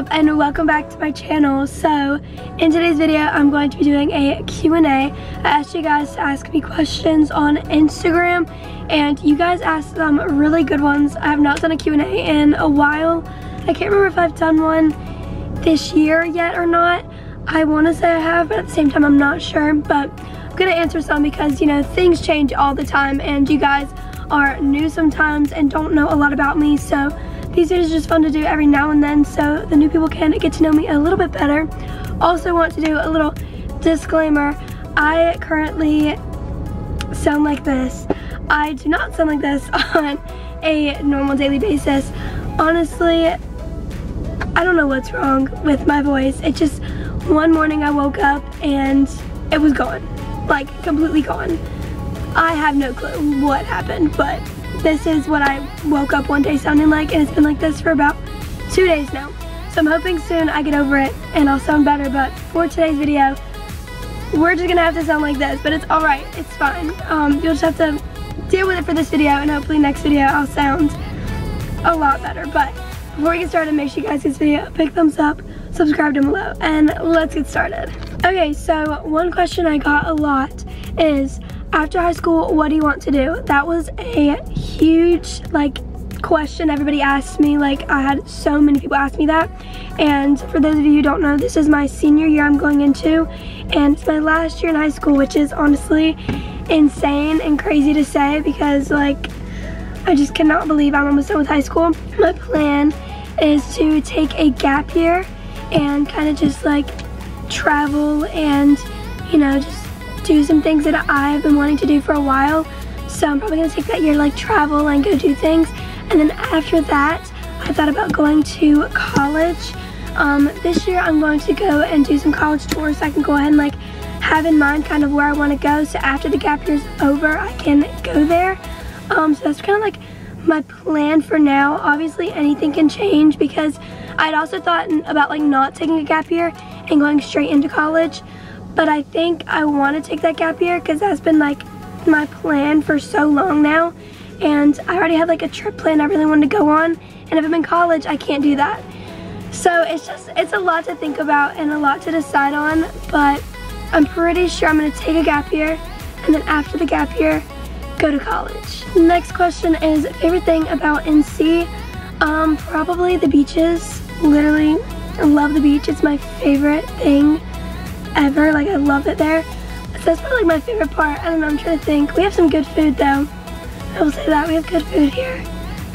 up and welcome back to my channel. So in today's video I'm going to be doing a Q&A. I asked you guys to ask me questions on Instagram and you guys asked some really good ones. I have not done a Q&A in a while. I can't remember if I've done one this year yet or not. I want to say I have but at the same time I'm not sure but I'm going to answer some because you know things change all the time and you guys are new sometimes and don't know a lot about me so these videos are just fun to do every now and then so the new people can get to know me a little bit better. Also want to do a little disclaimer. I currently sound like this. I do not sound like this on a normal daily basis. Honestly, I don't know what's wrong with my voice. It just, one morning I woke up and it was gone. Like, completely gone. I have no clue what happened, but this is what I woke up one day sounding like and it's been like this for about two days now. So I'm hoping soon I get over it and I'll sound better, but for today's video, we're just gonna have to sound like this, but it's all right, it's fine. Um, you'll just have to deal with it for this video and hopefully next video I'll sound a lot better. But before we get started, make sure you guys give this video a big thumbs up, subscribe down below, and let's get started. Okay, so one question I got a lot is, after high school, what do you want to do? That was a huge, like, question everybody asked me. Like, I had so many people ask me that. And for those of you who don't know, this is my senior year I'm going into. And it's my last year in high school, which is honestly insane and crazy to say because, like, I just cannot believe I'm almost done with high school. My plan is to take a gap year and kind of just, like, travel and, you know, just do some things that I've been wanting to do for a while. So I'm probably gonna take that year like travel and go do things. And then after that, I thought about going to college. Um, this year I'm going to go and do some college tours so I can go ahead and like have in mind kind of where I want to go. So after the gap year's over, I can go there. Um, so that's kind of like my plan for now. Obviously anything can change because I'd also thought about like not taking a gap year and going straight into college but I think I want to take that gap year because that's been like my plan for so long now. And I already had like a trip plan I really wanted to go on. And if I'm in college I can't do that. So it's just it's a lot to think about and a lot to decide on. But I'm pretty sure I'm gonna take a gap year. And then after the gap year go to college. Next question is favorite thing about NC um probably the beaches. Literally I love the beach. It's my favorite thing ever. Like I love it there. So that's probably my favorite part. I don't know, I'm trying to think. We have some good food though. I will say that, we have good food here.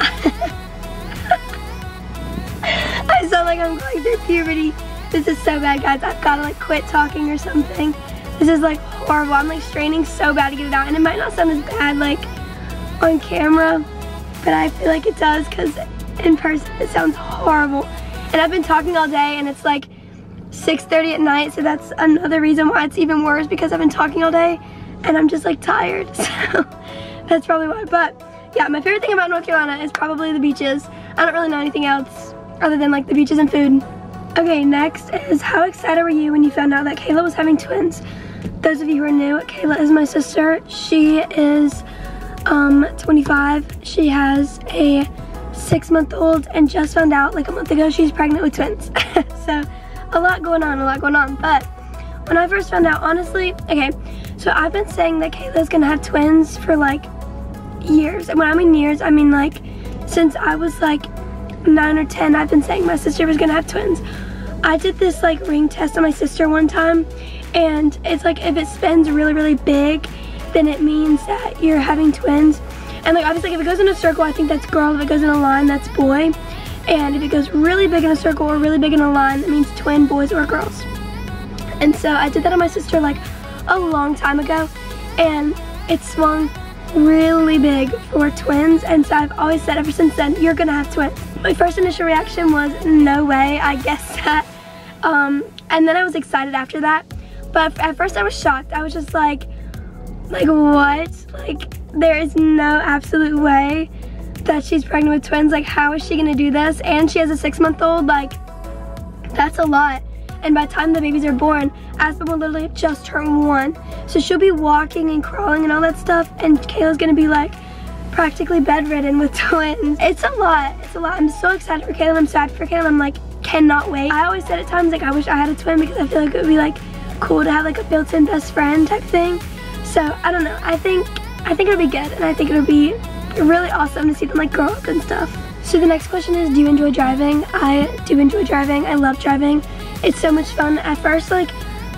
I sound like I'm going through puberty. This is so bad guys. I've gotta like quit talking or something. This is like horrible. I'm like straining so bad to get it out. And it might not sound as bad like on camera, but I feel like it does because in person it sounds horrible. And I've been talking all day and it's like 6.30 at night, so that's another reason why it's even worse because I've been talking all day and I'm just like tired, so that's probably why. But yeah, my favorite thing about North Carolina is probably the beaches. I don't really know anything else other than like the beaches and food. Okay, next is how excited were you when you found out that Kayla was having twins? Those of you who are new, Kayla is my sister. She is um, 25. She has a six month old and just found out like a month ago she's pregnant with twins. so a lot going on, a lot going on. But when I first found out, honestly, okay, so I've been saying that Kayla's gonna have twins for like years. And when I mean years, I mean like since I was like nine or 10, I've been saying my sister was gonna have twins. I did this like ring test on my sister one time and it's like if it spins really, really big, then it means that you're having twins. And like obviously if it goes in a circle, I think that's girl. If it goes in a line, that's boy. And if it goes really big in a circle or really big in a line, that means twin boys or girls. And so I did that on my sister like a long time ago. And it swung really big for twins. And so I've always said ever since then you're gonna have twins. My first initial reaction was no way I guess that um, and then I was excited after that. But at first I was shocked. I was just like like what? Like there is no absolute way that she's pregnant with twins. Like, how is she gonna do this? And she has a six month old, like, that's a lot. And by the time the babies are born, Aspen will literally just turn one. So she'll be walking and crawling and all that stuff, and Kayla's gonna be like practically bedridden with twins. It's a lot, it's a lot. I'm so excited for Kayla, I'm happy for Kayla. I'm like, cannot wait. I always said at times like I wish I had a twin because I feel like it would be like cool to have like a built-in best friend type thing. So I don't know. I think I think it'll be good and I think it'll be really awesome to see them like grow up and stuff. So the next question is, do you enjoy driving? I do enjoy driving. I love driving. It's so much fun. At first, like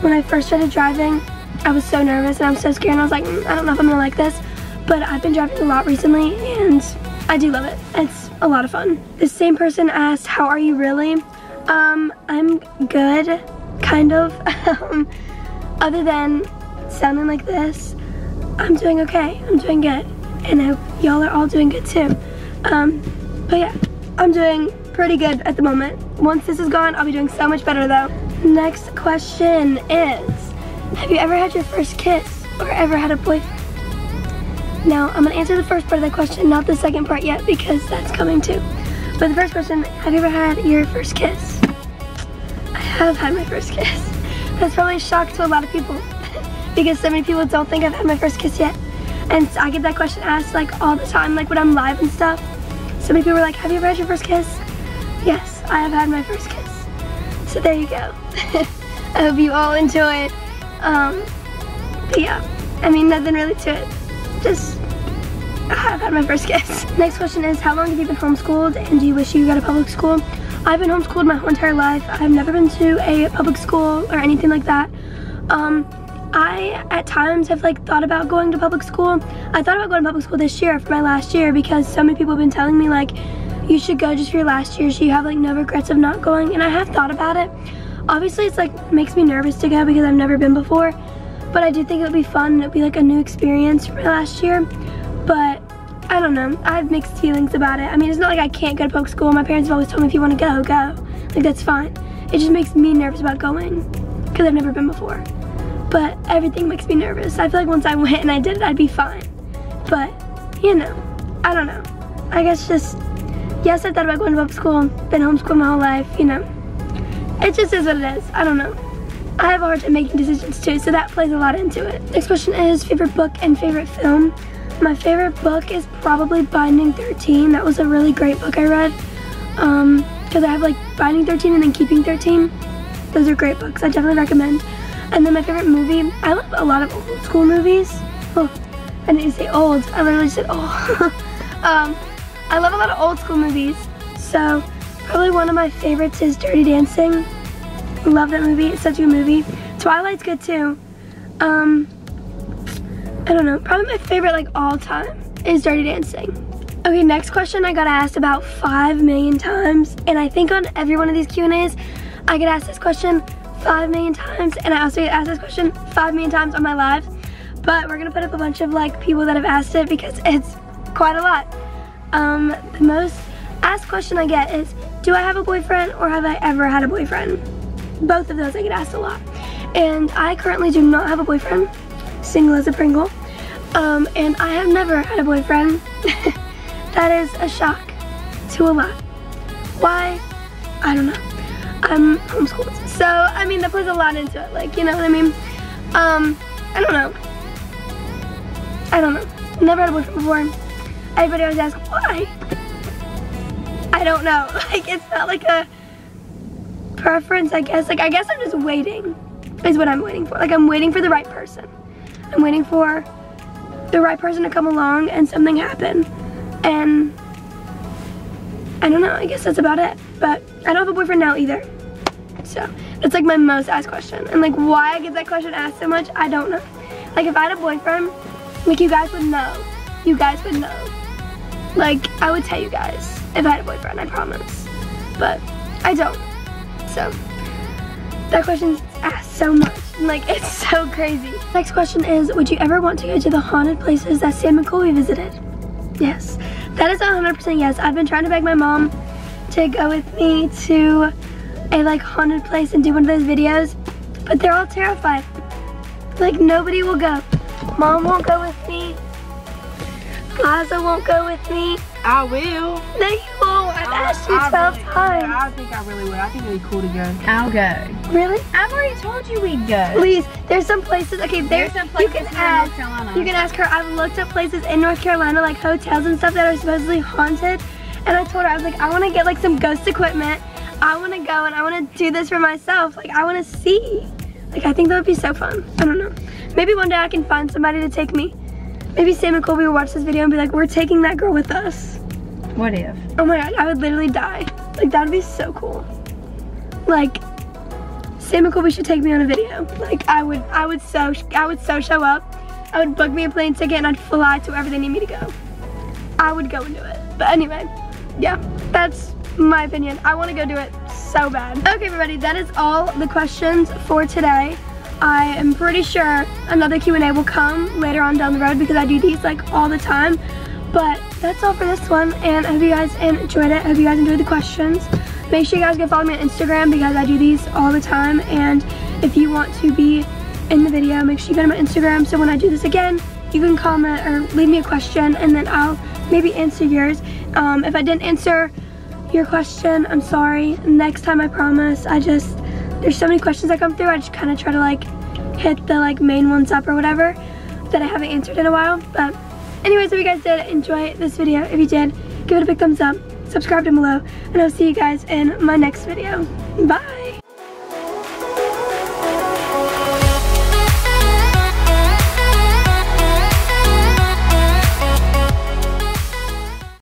when I first started driving, I was so nervous and I was so scared and I was like, mm, I don't know if I'm gonna like this. But I've been driving a lot recently and I do love it. It's a lot of fun. The same person asked, how are you really? Um, I'm good, kind of. Um, other than sounding like this, I'm doing okay. I'm doing good. And I hope y'all are all doing good too. Um, but yeah, I'm doing pretty good at the moment. Once this is gone, I'll be doing so much better though. Next question is, have you ever had your first kiss or ever had a boyfriend? Now, I'm gonna answer the first part of that question, not the second part yet, because that's coming too. But the first question, have you ever had your first kiss? I have had my first kiss. That's probably a shock to a lot of people, because so many people don't think I've had my first kiss yet. And I get that question asked like all the time, like when I'm live and stuff. So many people are like, have you ever had your first kiss? Yes, I have had my first kiss. So there you go. I hope you all enjoy it. Um, but yeah, I mean, nothing really to it just I've had my first kiss. Next question is, how long have you been homeschooled and do you wish you got a public school? I've been homeschooled my whole entire life. I've never been to a public school or anything like that. Um, I, at times, have like thought about going to public school. I thought about going to public school this year for my last year because so many people have been telling me like, you should go just for your last year so you have like no regrets of not going. And I have thought about it. Obviously, it's like makes me nervous to go because I've never been before. But I do think it would be fun and it would be like a new experience for my last year. But I don't know. I have mixed feelings about it. I mean, it's not like I can't go to public school. My parents have always told me if you want to go, go. Like, that's fine. It just makes me nervous about going because I've never been before. But everything makes me nervous. I feel like once I went and I did it, I'd be fine. But, you know, I don't know. I guess just, yes, I thought about going to public school. Been homeschooled my whole life, you know. It just is what it is. I don't know. I have a hard time making decisions too, so that plays a lot into it. Next question is favorite book and favorite film. My favorite book is probably Binding 13. That was a really great book I read. Um, because I have like Binding 13 and then Keeping 13. Those are great books. I definitely recommend. And then my favorite movie, I love a lot of old school movies. Oh, I didn't say old. I literally said oh. um, I love a lot of old school movies. So probably one of my favorites is Dirty Dancing. Love that movie. It's such a good movie. Twilight's good too. Um, I don't know. Probably my favorite like all time is Dirty Dancing. Okay, next question I got asked about five million times. And I think on every one of these Q&As, I get asked this question five million times. And I also get asked this question five million times on my lives. But we're gonna put up a bunch of like people that have asked it because it's quite a lot. Um, the most asked question I get is, do I have a boyfriend or have I ever had a boyfriend? both of those I get asked a lot. And I currently do not have a boyfriend, single as a Pringle. Um, and I have never had a boyfriend. that is a shock to a lot. Why? I don't know. I'm homeschooled. So, I mean, that puts a lot into it. Like, you know what I mean? Um, I don't know. I don't know. Never had a boyfriend before. Everybody always asks, why? I don't know. Like, it's not like a preference, I guess. Like, I guess I'm just waiting is what I'm waiting for. Like, I'm waiting for the right person. I'm waiting for the right person to come along and something happen. And I don't know, I guess that's about it. But I don't have a boyfriend now either. So, that's like my most asked question. And like why I get that question asked so much, I don't know. Like if I had a boyfriend, like you guys would know. You guys would know. Like, I would tell you guys if I had a boyfriend, I promise. But I don't. So that question's asked so much. Like it's so crazy. Next question is, would you ever want to go to the haunted places that Sam and Colby visited? Yes, that is 100% yes. I've been trying to beg my mom to go with me to a like haunted place and do one of those videos, but they're all terrified. Like nobody will go. Mom won't go with me. Liza won't go with me. I will. No, you won't. I've oh, asked you I 12 really, times. I think I really would. I think it'd be cool to go. I'll go. Really? I've already told you we'd go. Please, there's some places. Okay, there's, there's some places you can in ask, North Carolina. You can ask her. I've looked up places in North Carolina, like hotels and stuff that are supposedly haunted. And I told her, I was like, I want to get like some ghost equipment. I want to go and I want to do this for myself. Like, I want to see. Like, I think that would be so fun. I don't know. Maybe one day I can find somebody to take me. Maybe Sam and Colby will watch this video and be like, we're taking that girl with us. What if? Oh my god, I would literally die. Like, that would be so cool. Like, Sam and Colby should take me on a video. Like, I would, I would so, I would so show up. I would book me a plane ticket and I'd fly to wherever they need me to go. I would go and do it. But anyway, yeah, that's my opinion. I want to go do it so bad. Okay, everybody, that is all the questions for today. I am pretty sure another Q&A will come later on down the road because I do these like all the time. But that's all for this one, and I hope you guys enjoyed it. I hope you guys enjoyed the questions. Make sure you guys go follow me on Instagram because I do these all the time. And if you want to be in the video, make sure you go to my Instagram so when I do this again, you can comment or leave me a question and then I'll maybe answer yours. Um, if I didn't answer your question, I'm sorry. Next time I promise. I just, there's so many questions that come through, I just kind of try to like hit the like main ones up or whatever that I haven't answered in a while. But anyways, if you guys did enjoy this video, if you did, give it a big thumbs up, subscribe down below, and I'll see you guys in my next video. Bye!